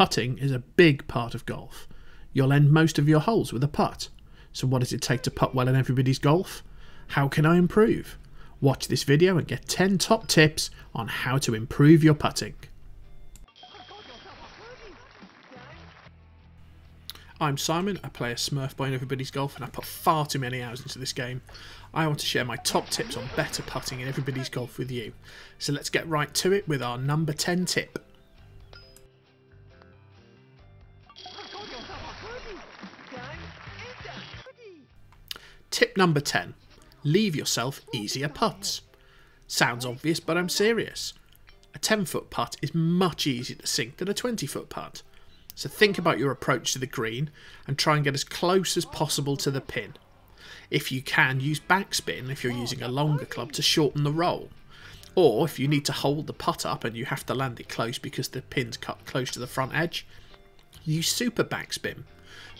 Putting is a big part of golf. You'll end most of your holes with a putt. So, what does it take to putt well in everybody's golf? How can I improve? Watch this video and get 10 top tips on how to improve your putting. I'm Simon, I play a Smurf in Everybody's Golf and I put far too many hours into this game. I want to share my top tips on better putting in Everybody's Golf with you. So let's get right to it with our number 10 tip. Tip number 10 Leave yourself easier putts. Sounds obvious, but I'm serious. A 10 foot putt is much easier to sink than a 20 foot putt. So think about your approach to the green and try and get as close as possible to the pin. If you can, use backspin if you're using a longer club to shorten the roll. Or if you need to hold the putt up and you have to land it close because the pin's cut close to the front edge, use super backspin.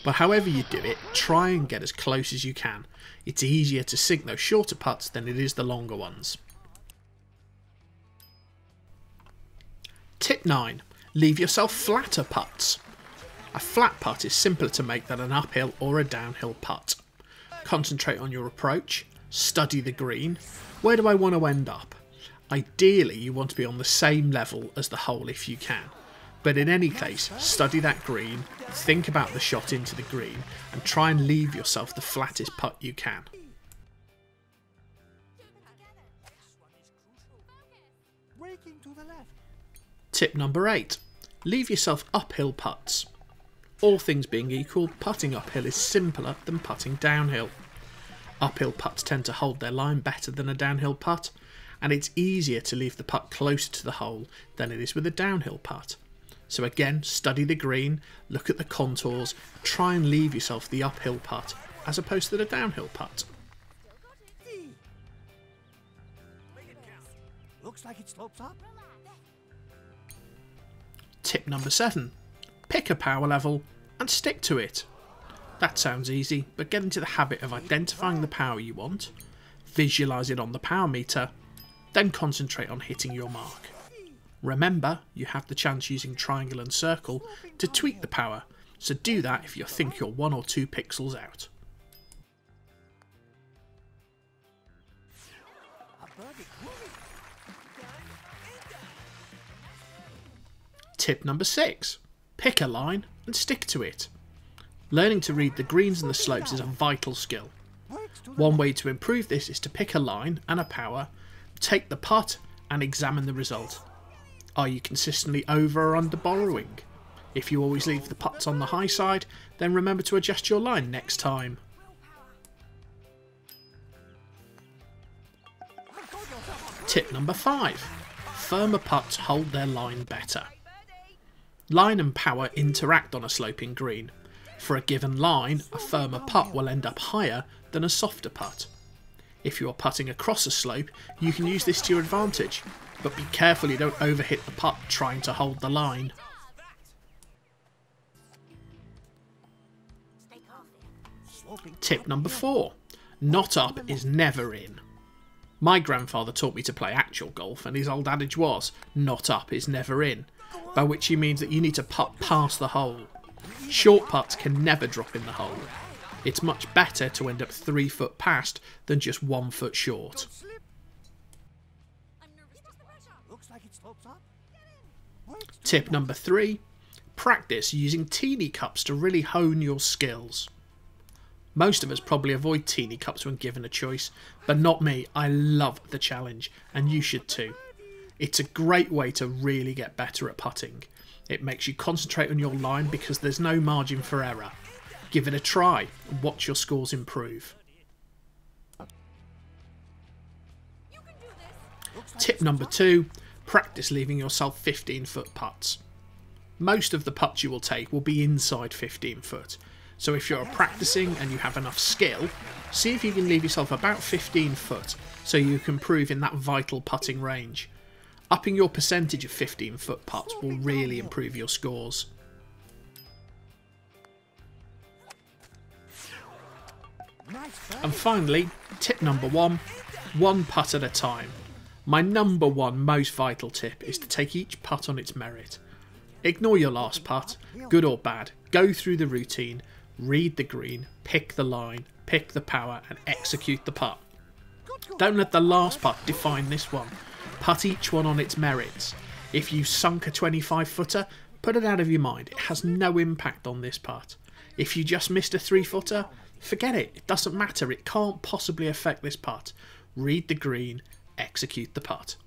But however you do it, try and get as close as you can. It's easier to sink those shorter putts than it is the longer ones. Tip 9. Leave yourself flatter putts. A flat putt is simpler to make than an uphill or a downhill putt. Concentrate on your approach, study the green. Where do I want to end up? Ideally, you want to be on the same level as the hole if you can. But in any case, study that green, think about the shot into the green, and try and leave yourself the flattest putt you can. Tip number 8. Leave yourself uphill putts. All things being equal, putting uphill is simpler than putting downhill. Uphill putts tend to hold their line better than a downhill putt, and it's easier to leave the putt closer to the hole than it is with a downhill putt. So again, study the green, look at the contours, try and leave yourself the uphill putt as opposed to the downhill putt. Looks like it slopes up. Tip number seven. Pick a power level and stick to it. That sounds easy, but get into the habit of identifying the power you want, visualise it on the power meter, then concentrate on hitting your mark. Remember, you have the chance using triangle and circle to tweak the power, so do that if you think you're one or two pixels out. Tip number 6. Pick a line and stick to it. Learning to read the greens and the slopes is a vital skill. One way to improve this is to pick a line and a power, take the putt and examine the result. Are you consistently over or under borrowing? If you always leave the putts on the high side, then remember to adjust your line next time. Tip number 5. Firmer putts hold their line better. Line and power interact on a sloping green. For a given line, a firmer putt will end up higher than a softer putt. If you are putting across a slope, you can use this to your advantage but be careful you don't overhit the putt trying to hold the line. Tip number 4. Not up is never in. My grandfather taught me to play actual golf and his old adage was, not up is never in, by which he means that you need to putt past the hole. Short putts can never drop in the hole. It's much better to end up three foot past than just one foot short. Tip number three practice using teeny cups to really hone your skills. Most of us probably avoid teeny cups when given a choice, but not me. I love the challenge, and you should too. It's a great way to really get better at putting. It makes you concentrate on your line because there's no margin for error. Give it a try and watch your scores improve. Tip number two practice leaving yourself 15 foot putts. Most of the putts you will take will be inside 15 foot, so if you're practicing and you have enough skill, see if you can leave yourself about 15 foot so you can improve in that vital putting range. Upping your percentage of 15 foot putts will really improve your scores. And finally, tip number one, one putt at a time. My number one most vital tip is to take each putt on its merit. Ignore your last putt, good or bad. Go through the routine, read the green, pick the line, pick the power, and execute the putt. Don't let the last putt define this one. Putt each one on its merits. If you sunk a 25 footer, put it out of your mind. It has no impact on this putt. If you just missed a three footer, forget it. It doesn't matter. It can't possibly affect this putt. Read the green, execute the putt.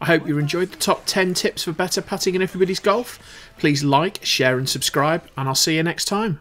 I hope you enjoyed the top 10 tips for better putting in everybody's golf. Please like, share, and subscribe, and I'll see you next time.